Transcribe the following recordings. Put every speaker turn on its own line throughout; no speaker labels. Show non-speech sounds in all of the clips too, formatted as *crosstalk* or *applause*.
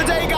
Today,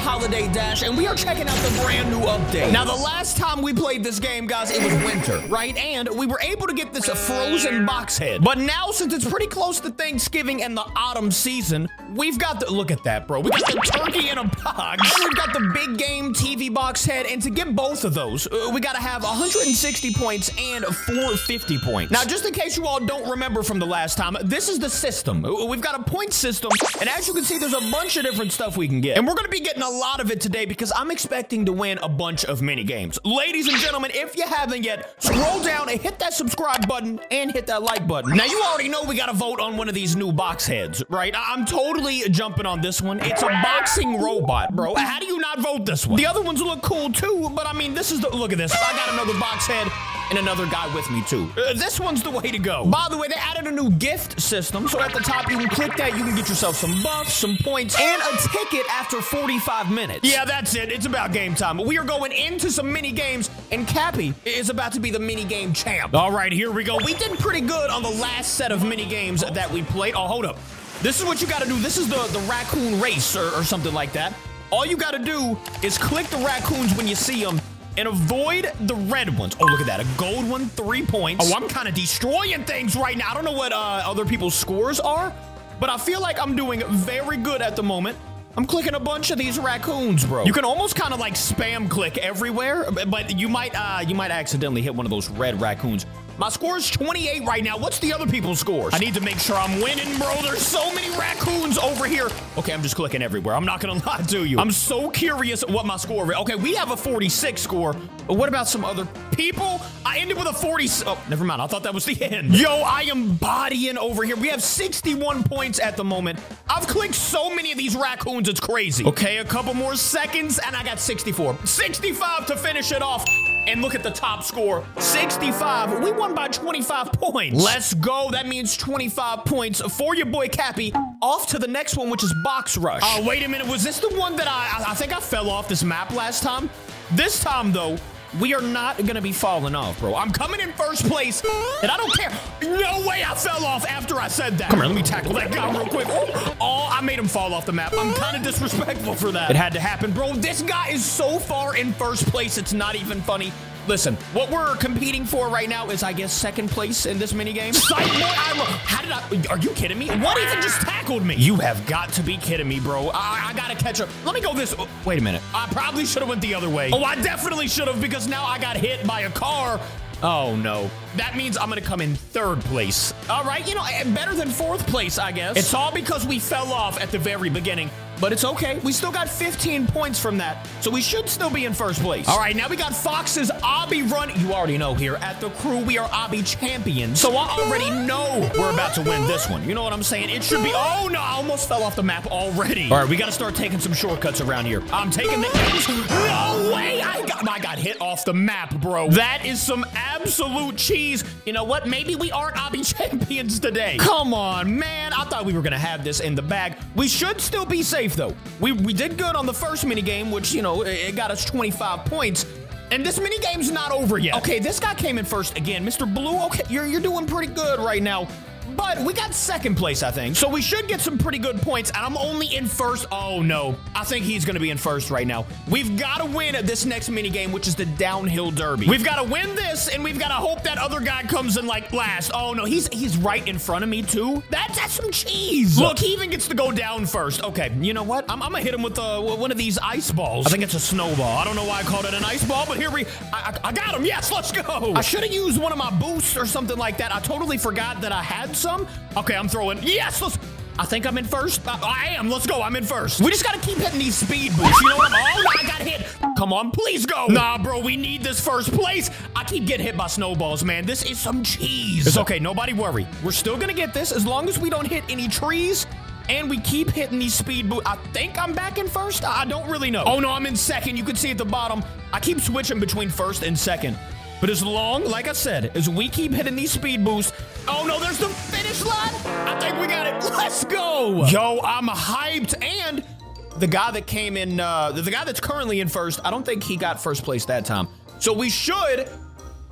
Holiday Dash, and we are checking out the brand new update. Now, the last time we played this game, guys, it was winter, right? And we were able to get this frozen box head. But now, since it's pretty close to Thanksgiving and the autumn season, we've got the, look at that, bro. We got the turkey in a box, and we've got the big game TV box head, and to get both of those, uh, we gotta have 160 points and 450 points. Now, just in case you all don't remember from the last time, this is the system. Uh, We've got a point system, and as you can see, there's a bunch of different stuff we can get. And we're gonna be getting a lot of it today because I'm expecting to win a bunch of mini games. Ladies and gentlemen, if you haven't yet, scroll down and hit that subscribe button and hit that like button. Now, you already know we gotta vote on one of these new box heads, right? I- I'm totally jumping on this one. It's a boxing robot, bro. How do you not vote this one? The other ones look cool too, but I mean, this is the look at this. I got another box head and another guy with me too. Uh, this one's the way to go. By the way, they added a new gift system, so at the top you can click that, you can get yourself some buffs, some points, and a ticket after 45 minutes. Yeah, that's it. It's about game time. We are going into some mini games, and Capi is about to be the mini game champ. All right, here we go. We did pretty good on the last set of mini games that we played. Oh, hold up. This is what you got to do. This is the the raccoon race or, or something like that. All you got to do is click the raccoons when you see them and avoid the red ones. Oh, look at that. A gold one, three points. Oh, I'm kind of destroying things right now. I don't know what uh, other people's scores are, but I feel like I'm doing very good at the moment. I'm clicking a bunch of these raccoons, bro. You can almost kind of like spam click everywhere, but- you might uh, you might accidentally hit one of those red raccoons. My score is 28 right now. What's the other people's scores? I need to make sure I'm winning, bro. There's so many raccoons over here. Okay, I'm just clicking everywhere. I'm not gonna *laughs* lie to you. I'm so curious what my score is. Okay, we have a 46 score. But what about some other people? I ended with a 40. Oh, never mind. I thought that was the *laughs* end. Yo, I am bodying over here. We have 61 points at the moment. I've clicked so many of these raccoons, it's crazy. Okay, a couple more seconds, and I got 64. 65 to finish it off. And look at the top score 65. We won by 25 points. Let's go. That means 25 points for your boy Capi. Off to the next one, which is Box Rush. Oh, wait a minute. Was this the one that I, I, think I fell off this map last time? This time, though, we are not gonna be falling off, bro. I'm coming in first place, and I don't care. No way I fell off after I said that. Come here, let me tackle that guy real quick. Oh, oh, I made him fall off the map. I'm kind of disrespectful for that. It had to happen, bro. This guy is so far in first place, it's not even funny. Listen, what we're competing for right now is, I guess, second place in this minigame. How did I? Are you kidding me? What even just tackled me? You have got to be kidding me, bro. I, I gotta catch up. Let me go this. oh, wait a minute. I probably should have went the other way. Oh, I definitely should have because now I got hit by a car. Oh no. That means I'm gonna come in third place. All right, you know, better than fourth place, I guess. It's all because we fell off at the very beginning, but it's okay. We still got 15 points from that, so we should still be in first place. All right, now we got Fox's Obby run. You already know here at the crew, we are Obby champions, so I already know we're about to win this one. You know what I'm saying? It should be. Oh no, I almost fell off the map already. All right, we gotta start taking some shortcuts around here. I'm taking the. No way! I got, I got hit off the map, bro. That is some absolute cheese. You know what? Maybe we aren't Obby *laughs* champions today. Come on, man. I thought we were gonna have this in the bag. We should still be safe though. We we did good on the first mini game, which you know it, got us 25 points. And this mini game's not over yet. Okay, this guy came in first again, Mr. Blue. Okay, you're you're doing pretty good right now. But we got second place, I think. So we should get some pretty good points. And I'm only in first. Oh, no. I think he's going to be in first right now. We've got to win at this next mini game, which is the downhill derby. We've got to win this, and we've got to hope that other guy comes in like last. Oh, no. He's he's right in front of me, too. That's, that's some cheese. Look, he even gets to go down first. Okay, you know what? I'm, I'm going to hit him with uh, one of these ice balls. I think it's a snowball. I don't know why I called it an ice ball, but here we... I, I, I got him. Yes, let's go. I should have used one of my boosts or something like that. I totally forgot that I had some. Okay, I'm throwing. Yes, let's. I think I'm in first. I, I am. Let's go. I'm in first. We just gotta keep hitting these speed boosts. You know what? I'm, oh, I got hit. Come on, please go. Nah, bro, we need this first place. I keep getting hit by snowballs, man. This is some cheese. It's okay. Nobody worry. We're still gonna get this as long as we don't hit any trees. And we keep hitting these speed boots. I think I'm back in first. I don't really know. Oh no, I'm in second. You can see at the bottom. I keep switching between first and second. But as long, like I said, as we keep hitting these speed boosts, oh no, there's the finish line. I think we got it. Let's go. Yo, I'm hyped. And the guy that came in, uh, the guy that's currently in first, I don't think he got first place that time. So we should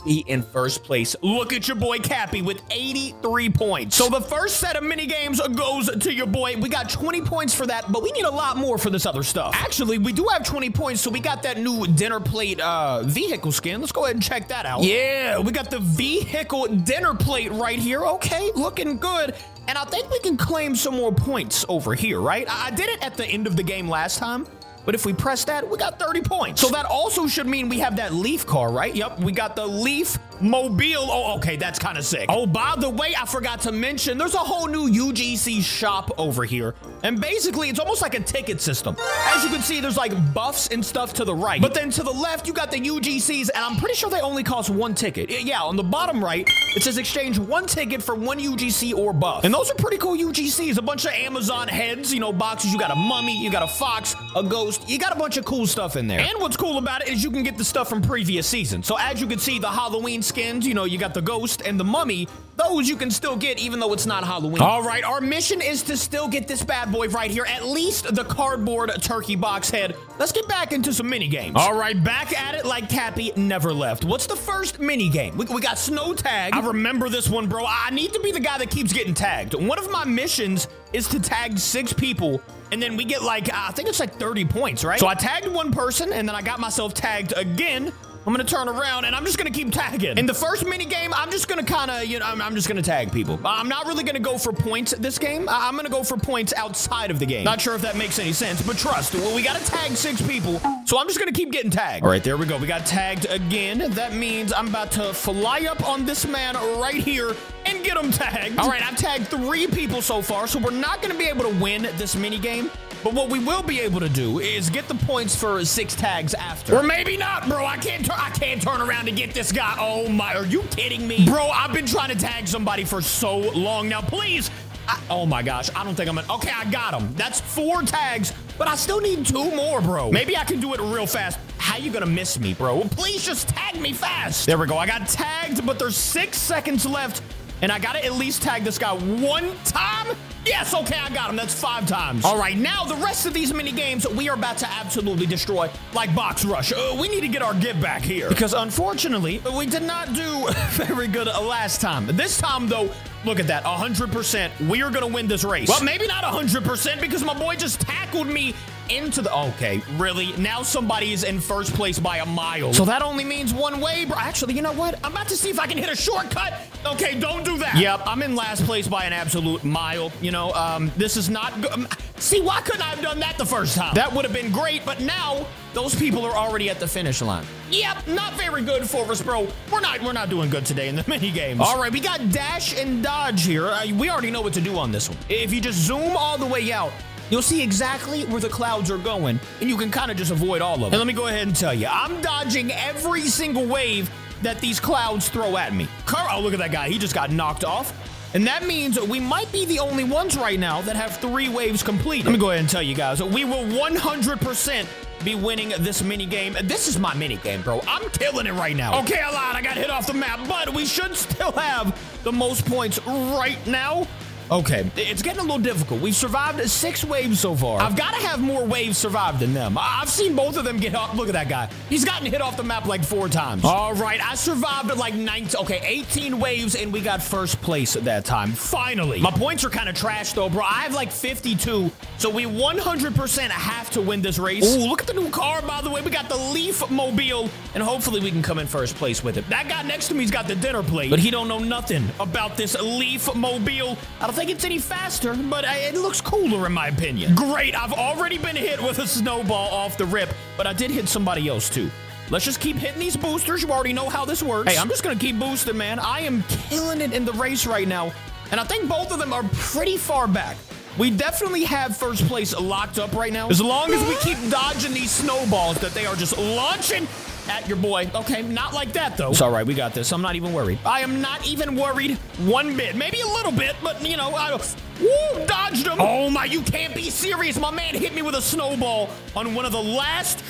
be in first place. Look at your boy Capi with 83 points. So the first set of mini games goes to your boy. We got 20 points for that, but we need a lot more for this other stuff. Actually, we do have 20 points, so we got that new dinner plate uh, vehicle skin. Let's go ahead and check that out. Yeah, we got the vehicle dinner plate right here. Okay, looking good. And I think we can claim some more points over here, right? I did it at the end of the game last time. But if we press that, we got 30 points. So that also should mean we have that Leaf car, right? Yep, we got the Leaf Mobile. Oh, okay, that's kind of sick. Oh, by the way, I forgot to mention, there's a whole new UGC shop over here. And basically, it's almost like a ticket system. As you can see, there's like buffs and stuff to the right. But then to the left, you got the UGCs, and I'm pretty sure they only cost one ticket. Yeah, on the bottom right, it says exchange one ticket for one UGC or buff. And those are pretty cool UGCs. A bunch of Amazon heads, you know, boxes. You got a mummy, you got a fox, a ghost. You got a bunch of cool stuff in there. And what's cool about it is you can get the stuff from previous seasons. So as you can see, the Halloween skins, you know, you got the ghost and the mummy. Those you can still get even though it's not Halloween. All right, our mission is to still get this bad boy right here, at least the cardboard turkey box head. Let's get back into some mini games. All right, back at it like Capi never left. What's the first mini game? We, we got snow tag. I remember this one, bro. I need to be the guy that keeps getting tagged. One of my missions is to tag six people and then we get like, I think it's like 30 points, right? So I tagged one person and then I got myself tagged again I'm gonna turn around and I'm just gonna keep tagging. In the first mini game, I'm just gonna kind of, you know, I'm, I'm, just gonna tag people. I'm not really gonna go for points this game. I'm gonna go for points outside of the game. Not sure if that makes any sense, but trust, well, we gotta tag six people, so I'm just gonna keep getting tagged. All right, there we go. We got tagged again. That means I'm about to fly up on this man right here and get him tagged. All right, I've tagged three people so far, so we're not gonna be able to win this mini game. But what we will be able to do is get the points for six tags after. Or maybe not, bro. I can't I can't turn around to get this guy. Oh my, are you kidding me? Bro, I've been trying to tag somebody for so long now. Please. I, oh my gosh, I don't think I'm gonna. Okay, I got him. That's four tags, but I still need two more, bro. Maybe I can do it real fast. How you gonna miss me, bro? Please just tag me fast. There we go. I got tagged, but there's six seconds left, and I gotta at least tag this guy one time. Yes, okay, I got him. That's five times. All right, now the rest of these mini games we are about to absolutely destroy, like Box Rush. Uh, we need to get our give back here because unfortunately we did not do *laughs* very good last time. This time though, look at that, 100%. We are gonna win this race. Well, maybe not 100% because my boy just tackled me into the... Okay, really? Now somebody is in first place by a mile. So that only means one way, bro. Actually, you know what? I'm about to see if I can hit a shortcut. Okay, don't do that. Yep, I'm in last place by an absolute mile. You know, um, this is not good. Um, see, why couldn't I have done that the first time? That would have been great, but now those people are already at the finish line. Yep, not very good for us, bro. We're not we're not doing good today in the *laughs* mini games. All right, we got dash and dodge here. Uh, we already know what to do on this one. If you just zoom all the way out, you'll see exactly where the clouds are going, and you can kind of just avoid all of them. And let me go ahead and tell you, I'm dodging every single wave that these clouds throw at me. Oh, look at that guy. He just got knocked off. And that means we might be the only ones right now that have three waves complete. Let me go ahead and tell you guys, we will 100% be winning this mini game. This is my mini game, bro. I'm killing it right now. Okay, a lot. I got hit off the map, but we should still have the most points right now. Okay, it's getting a little difficult. We've survived six waves so far. I've got to have more waves survive than them. I've seen both of them get off. Look at that guy. He's gotten hit off the map like four times. All right, I survived like 19, okay, 18 waves, and we got first place at that time. Finally. My points are kind of trash, though, bro. I have like 52, so we 100% have to win this race. Ooh, look at the new car, by the way. We got the Leaf Mobile, and hopefully we can come in first place with it. That guy next to me's got the dinner plate, but he don't know nothing about this Leaf Mobile. I don't think it's any faster, but uh, it looks cooler in my opinion. Great, I've already been hit with a snowball off the rip, but I did hit somebody else too. Let's just keep hitting these boosters. You already know how this works. Hey, I'm just gonna keep boosting, man. I am killing it in the race right now. And I think both of them are pretty far back. We definitely have first place locked up right now. As long as we keep dodging these snowballs that they are just launching at your boy. Okay, not like that, though. It's all right. We got this. I'm not even worried. I am not even worried one bit. Maybe a little bit, but, you know, I... Woo, dodged him. Oh, my, you can't be serious. My man hit me with a snowball on one of the last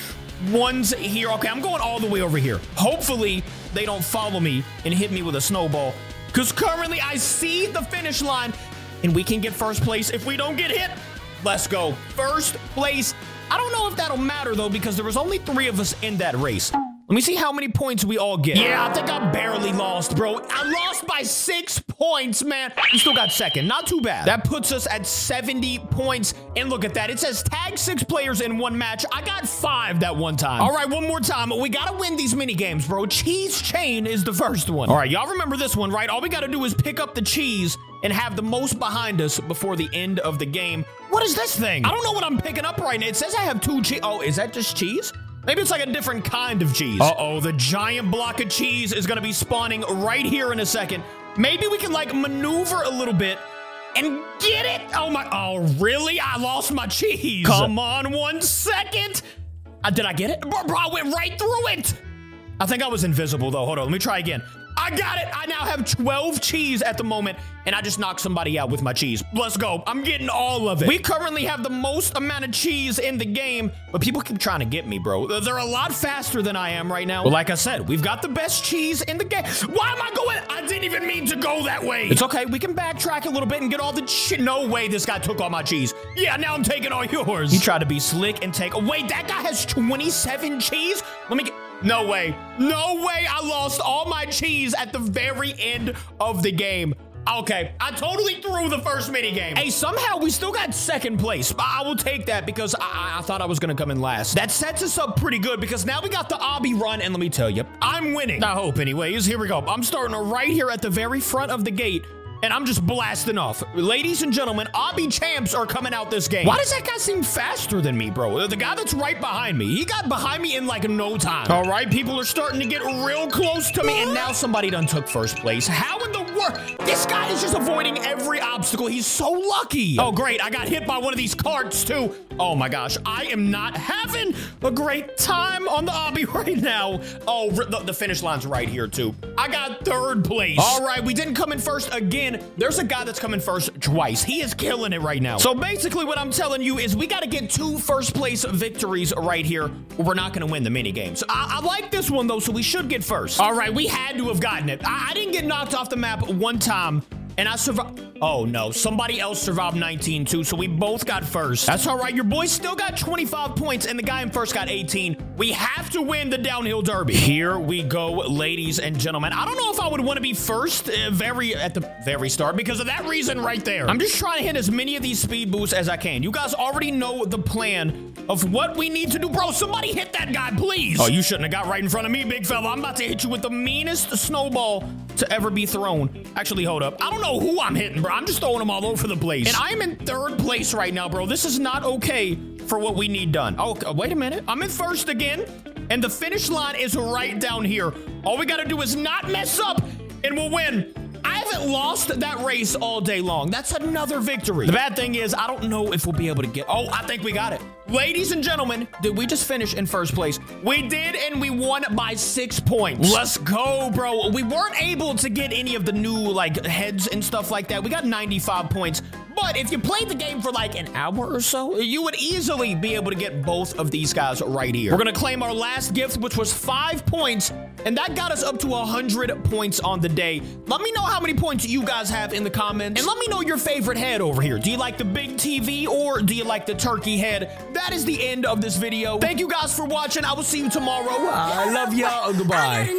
ones here. Okay, I'm going all the way over here. Hopefully, they don't follow me and hit me with a snowball. Because currently, I see the finish line, and we can get first place if we don't get hit. Let's go. First place. I don't know if that'll matter, though, because there was only three of us in that race. Let me see how many points we all get. Yeah, I think I barely lost, bro. I lost by six points, man. We still got second. Not too bad. That puts us at 70 points. And look at that. It says tag six players in one match. I got five that one time. All right, one more time. We got to win these mini games, bro. Cheese chain is the first one. All right, y'all remember this one, right? All we got to do is pick up the cheese and have the most behind us before the end of the game. What is this thing? I don't know what I'm picking up right now. It says I have two cheese. Oh, is that just cheese? Maybe it's like a different kind of cheese. Uh-oh, the giant block of cheese is gonna be spawning right here in a second. Maybe we can like maneuver a little bit and get it. Oh my, oh really? I lost my cheese. Come on one second. Uh, did I get it? Bro, bro, I went right through it. I think I was invisible though. Hold on, let me try again. I got it. I now have 12 cheese at the moment, and I just knocked somebody out with my cheese. Let's go. I'm getting all of it. We currently have the most amount of cheese in the game, but people keep trying to get me, bro. They're a lot faster than I am right now. Well, like I said, we've got the best cheese in the game. Why am I going? I didn't even mean to go that way. It's okay. We can backtrack a little bit and get all the shit. No way this guy took all my cheese. Yeah, now I'm taking all yours. He tried to be slick and take. Wait, that guy has 27 cheese? Let me get. No way. No way I lost all my cheese at the very end of the game. Okay, I totally threw the first mini game. Hey, somehow we still got second place. I will take that because I, I thought I was gonna come in last. That sets us up pretty good because now we got the obby run, and let me tell you, I'm winning. I hope, anyways. Here we go. I'm starting right here at the very front of the gate and I'm just blasting off. Ladies and gentlemen, Obby champs are coming out this game. Why does that guy seem faster than me, bro? The guy that's right behind me, he got behind me in like no time. All right, people are starting to get real close to me, and now somebody done took first place. How in the? This guy is just avoiding every obstacle. He's so lucky. Oh, great. I got hit by one of these carts, too. Oh, my gosh. I am not having a great time on the obby *laughs* right now. Oh, the, the finish line's right here, too. I got third place. All right, we didn't come in first again there's a guy that's coming first twice. He is killing it right now. So basically what I'm telling you is we got to get two first place victories right here. we're not going to win the mini games. I, I, like this one though, so we should get first. All right, we had to have gotten it. I, I didn't get knocked off the map one time and I survived. Oh, no. Somebody else survived 19, too, so we both got first. That's all right. Your boy still got 25 points, and the guy in first got 18. We have to win the downhill derby. Here we go, ladies and gentlemen. I don't know if I would want to be first uh, very at the very start because of that reason right there. I'm just trying to hit as many of these speed boosts as I can. You guys already know the plan of what we need to do. Bro, somebody hit that guy, please. Oh, you shouldn't have got right in front of me, big fella. I'm about to hit you with the meanest snowball to ever be thrown. Actually, hold up. I don't know who I'm hitting, bro. I'm just throwing them all over the place. And I'm in third place right now, bro. This is not okay for what we need done. Oh, wait a minute. I'm in first again. And the finish line is right down here. All we got to do is not mess up and we'll win. Haven't lost that race all day long. That's another victory. The bad thing is, I don't know if we'll be able to get... Oh, I think we got it. Ladies and gentlemen, did we just finish in first place? We did, and we won by six points. Let's go, bro. We weren't able to get any of the new, like, heads and stuff like that. We got 95 points. But if you played the game for like an hour or so, you would easily be able to get both of these guys right here. We're gonna claim our last gift, which was five points, and that got us up to 100 points on the day. Let me know how many points you guys have in the comments, and let me know your favorite head over here. Do you like the big TV, or do you like the turkey head? That is the end of this video. Thank you guys for watching. I will see you tomorrow. I love y'all. *laughs* Goodbye.